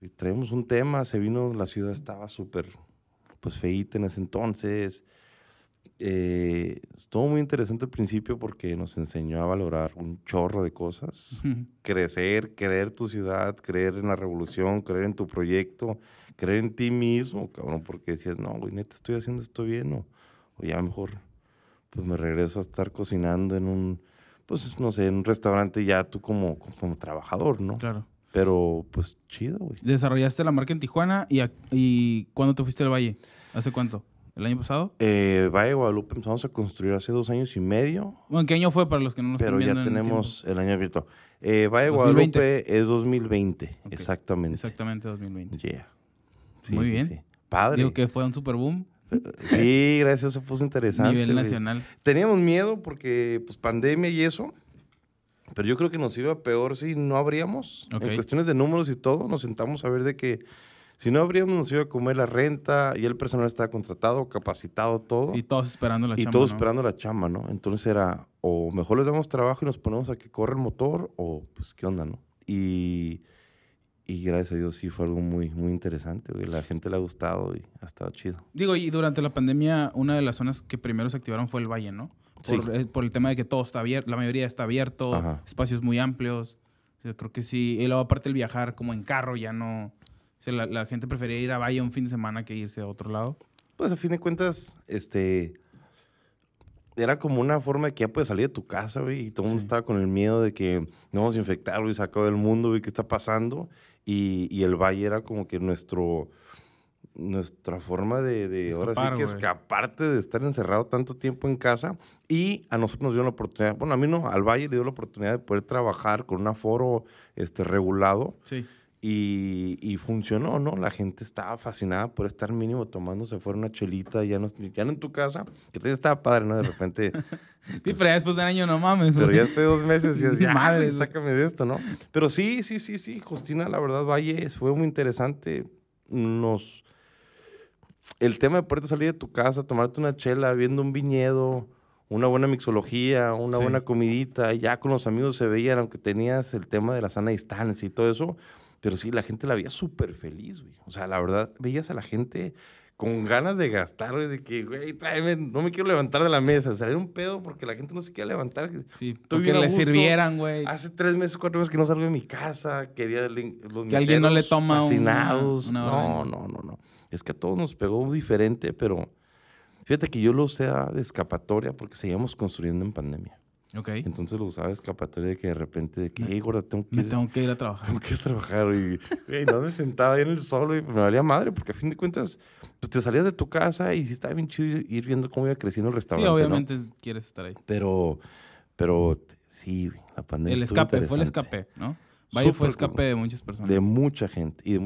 Y traemos un tema, se vino, la ciudad estaba súper, pues feíta en ese entonces. Eh, estuvo muy interesante al principio porque nos enseñó a valorar un chorro de cosas. Crecer, creer tu ciudad, creer en la revolución, creer en tu proyecto, creer en ti mismo, cabrón, porque decías, no, güey, neta, estoy haciendo esto bien o, o ya mejor, pues me regreso a estar cocinando en un, pues no sé, en un restaurante ya tú como, como trabajador, ¿no? Claro. Pero pues chido, güey. Desarrollaste la marca en Tijuana y, a- y ¿cuándo te fuiste al Valle? ¿Hace cuánto? ¿El año pasado? Eh, Valle Guadalupe empezamos a construir hace dos años y medio, Bueno, ¿qué año fue para los que no nos pero están ya viendo en el tenemos el año abierto. Eh, Valle de 2020. Guadalupe es 2020, Ok. exactamente. Exactamente, 2020. Yeah. Muy bien. Padre. Digo que fue un super boom. Sí, gracias, se puso interesante. nivel güey. nacional. Teníamos miedo porque, pues, pandemia y eso. Pero yo creo que nos iba peor si no abríamos. En cuestiones de números y todo, nos sentamos a ver de que si no abríamos nos iba a comer la renta y el personal estaba contratado, capacitado, todo. Sí, todos esperando la y chamba, todos ¿no? esperando la chamba, ¿no? Entonces era, o mejor les damos trabajo y nos ponemos a que corra el motor, o pues, ¿qué onda, no? Y, y gracias a Dios sí fue algo muy, muy interesante, güey. La gente le ha gustado y ha estado chido. Digo, y durante la pandemia, una de las zonas que primero se activaron fue el Valle, ¿no? Por, Sí. eh, por el tema de que todo está abierto, la mayoría está abierto, Ajá. espacios muy amplios. O sea, creo que sí. Y luego, aparte, el viajar como en carro ya no. O sea, la, la gente prefería ir a Valle un fin de semana que irse a otro lado. Pues a fin de cuentas, este. Era como una forma de que ya puedes salir de tu casa, güey. Y todo el mundo Sí. estaba con el miedo de que no vamos a infectar, güey, se acaba el mundo, güey, ¿qué está pasando? Y, y el valle era como que nuestro. Nuestra forma de, de ahora sí que güey. escaparte de estar encerrado tanto tiempo en casa. Y a nosotros nos dio la oportunidad, bueno, a mí no, al Valle le dio la oportunidad de poder trabajar con un aforo este, regulado. Sí. Y, y funcionó, ¿no? La gente estaba fascinada por estar mínimo tomándose fuera una chelita, ya no, ya no en tu casa, que te estaba padre, ¿no? De repente, Sí, pero ya después de un año no mames. pero ya después de dos meses, ya, ya Madre, sácame de esto, ¿no? Pero sí, sí, sí, sí, Justina, la verdad, Valle, fue muy interesante. Nos... El tema de poder salir de tu casa, tomarte una chela, viendo un viñedo, una buena mixología, una Sí. buena comidita, ya con los amigos se veían, aunque tenías el tema de la sana distancia y todo eso, pero sí, la gente la veía súper feliz, güey. O sea, la verdad, veías a la gente con ganas de gastar, güey, de que, güey, tráeme, no me quiero levantar de la mesa, salir un pedo porque la gente no se quiere levantar. Sí, Estoy a le sirvieran, güey. Hace tres meses, cuatro meses que no salgo de mi casa, quería los Que alguien no le toma fascinados. una no, no, no, no. Es que a todos nos pegó diferente, pero fíjate que yo lo usaba de escapatoria porque seguíamos construyendo en pandemia. Ok. Entonces lo usaba de escapatoria de que de repente, de que, hey, gorda, tengo que Me ir, tengo que ir a trabajar. tengo que ir a trabajar. Y, güey, no me sentaba ahí en el sol y me valía madre, porque a fin de cuentas, pues te salías de tu casa y sí estaba bien chido ir viendo cómo iba creciendo el Sí, restaurante. ¿no? obviamente quieres estar ahí. Pero, pero sí, la pandemia. El escape, fue el escape, ¿no? Valle fue Súper escape de muchas personas. De mucha gente y de